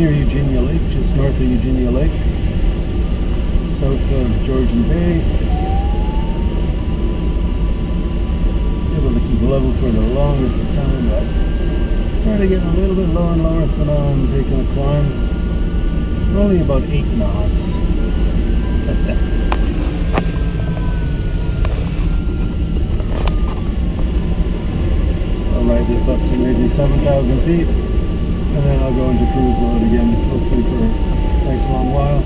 near Eugenia Lake, just north of Eugenia Lake, south of Georgian Bay. Was able to keep level for the longest of time, but started getting a little bit lower and lower, so now I'm taking a climb. We're only about eight knots. I'll ride this up to maybe 7,000 feet and then I'll go into cruise mode again, hopefully for a nice long while.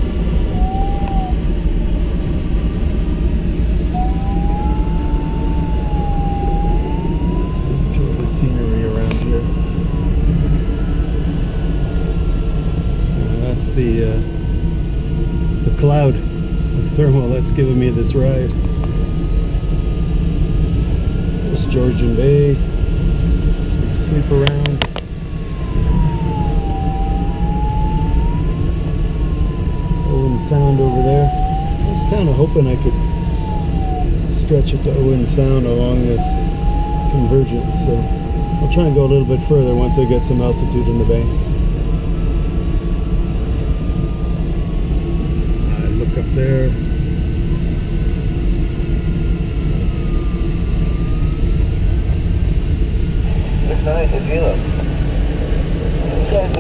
Enjoy the scenery around here. And that's the uh, the cloud of thermal that's giving me this ride. There's Georgian Bay. So we sweep around. Owen Sound over there. I was kind of hoping I could stretch it to Owen Sound along this convergence. So I'll try and go a little bit further once I get some altitude in the bank. I look up there. Looks nice, it's yellow.